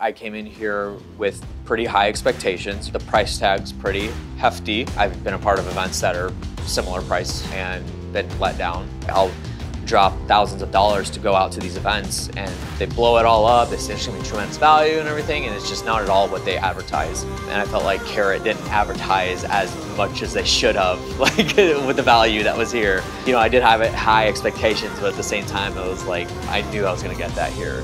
I came in here with pretty high expectations. The price tag's pretty hefty. I've been a part of events that are similar price and been let down. I'll drop thousands of dollars to go out to these events and they blow it all up. They say it's gonna be tremendous value and everything and it's just not at all what they advertise. And I felt like Carrot didn't advertise as much as they should have, like with the value that was here. You know, I did have high expectations, but at the same time, it was like, I knew I was gonna get that here.